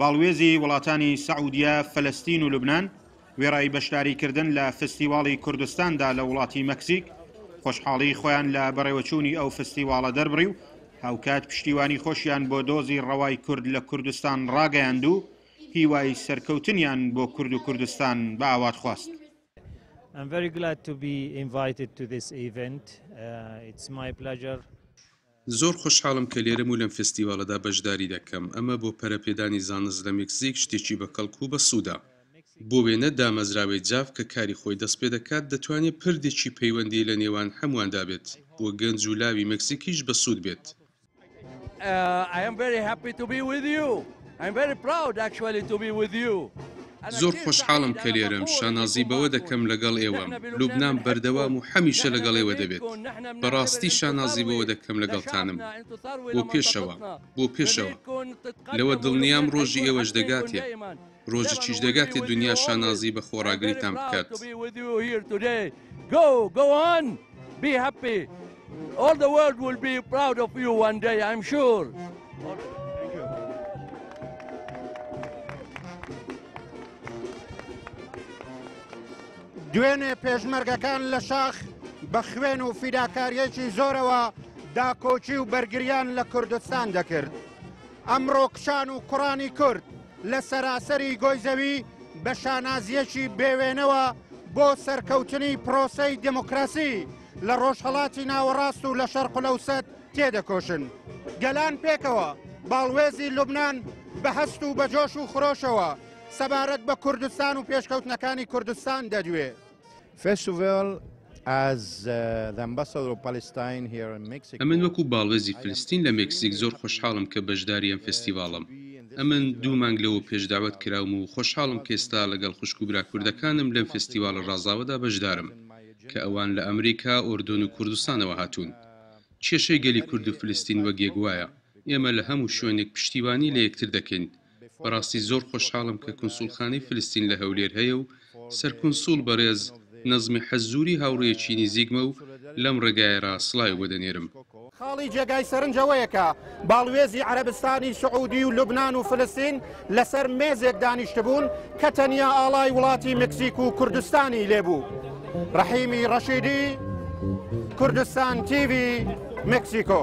باڵوێزی وڵاتانی سەعودیە، فەلەستین و لوبنان وێڕای بەشداریکردن لە فستیواڵی کوردستاندا لە وڵاتی مەکزیک، خۆشحاڵیی خۆیان لە بەڕێوەچوونی ئەو فستیواڵە دەربڕی و هاوکات پشتیوانی خۆشیان بۆ دۆزی ڕەوای کورد لە کوردستان ڕاگەیاند و هیوای سەرکەوتنیان بۆ کورد و کوردستان بە ئاوات خواست. I'm very glad to be invited to this event. It's my pleasure. زۆر خۆشحاڵم کە لێرەم و لەم فێستیڤاڵەدا بەشداری دەکەم. ئەمە بۆ پەرەپێدانی زانست لە میکزیک شتێکی بەکەڵک و بەسوودە. بۆ وێنە دامەزراوەی جاڤ کە کاری خۆی دەست پێ دەکات، دەتوانێت پردێکی پەیوەندی لە نێوان هەموواندا بێت، بۆ گەنج و لاوی مەکزیکیش بەسوود بێت. زۆر خۆشحاڵم کە لێرەم، شانازی بەوە دەکەم لەگەڵ ئێوەم. لوبنان بەردەوام و هەمیشە لەگەڵ ئێوە دەبێت. بەڕاستی شانازی بەوە دەکەم لەگەڵتانم. بۆ پێشەوە. بۆ پێشەوە. لەوە دڵنیام ڕۆژی ئێوەش دەگاتێ. ڕۆژێکیش دەگاتێ دونیا شانازی بە خۆڕاگریتان بکات. Be happy. All the world will be proud of you one day, I'm sure. دوێنێ پێشمەرگەکان لە شاخ بە خوێن و فیداکاریەکی زۆرەوە داکۆکی و بەرگریان لە کوردستان دەکرد. ئەمڕۆ کشان و کوڕانی کورد لە سەراسەری گۆی زەوی بە شانازییەکی بێوێنەوە بۆ سەرکەوتنی پرۆسەی دێموکراسی لە ڕۆژهەڵاتی ناوەڕاست و لە شەرقلەوسەت تێدەکۆشن. گەلان پێکەوە باڵوێزی لوبنان بە هەست و بە جۆش و خرۆشەوە سەبارەت بە کوردستان و پێشکەوتنەکانی کوردستان دەدوێ. Festival as the Ambassador of Palestine here in Mexico. ئەمن وەکو باڵوێزی فلستین لە مێکسیک زۆر خۆشحاڵم کە بەشداری ئەم فێستیڤاڵەم. ئەمن دوو مانگ لەوە پێش دەعوەت کراوم و خۆشحاڵم کە ئێستا لەگەڵ خوشک و برا کوردەکانم لەم فێستیڤاڵە ڕازاوەدا بەشدارم کە ئەوان لە ئەمریکا، ئۆردۆن و کوردستانەوە هاتوون. کێشەی گەلی کورد و فلستین وەک یەک وایە. ئێمە لە هەموو شوێنێک پشتیوانی لە یەکتر دەکەین. بەڕاستی زۆر خۆشحاڵم کە کونسوڵخانەی فلستین لە هەولێر هەیە و سەرکونسوڵ بەڕێز نەزمی حەززووری هاوڕێیەکی نیزیکمە و لەم ڕێگایەڕا سڵاوی بۆ دەنێرم. خاڵی جێگای سەرنج ئەوەیە کە باڵوێزی عەرەبستانی سعودی و لوبنان و فلستین لەسەر مێزێک دانیشتبوون کە تەنیا ئاڵای وڵاتی مکزیک و کوردستانی لێ بوو. ڕەحیمی ڕەشیدی، کوردستان تیڤی، مکسیکۆ.